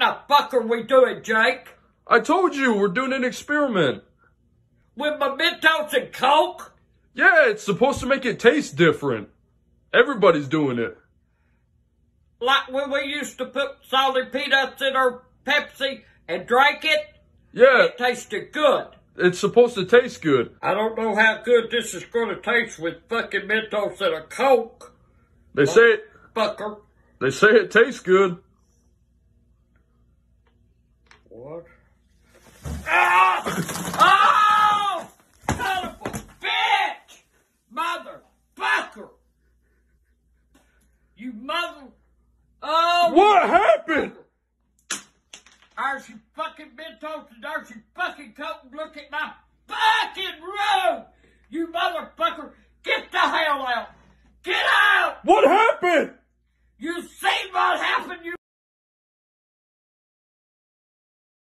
the fuck are we doing, Jake? I told you we're doing an experiment. With my Mentos and Coke? Yeah, it's supposed to make it taste different. Everybody's doing it. Like when we used to put salty peanuts in our Pepsi and drank it? Yeah, It tasted good. it's supposed to taste good. I don't know how good this is going to taste with fucking Mentos and a Coke, They say it, fucker. they say it tastes good. What? Ah! Oh! Son of a bitch! Motherfucker! You mother... Oh! What happened? There's your fucking Mentos and there's your fucking and look at my fucking room! You motherfucker! Get the hell out! Get out! What happened? You see what happened,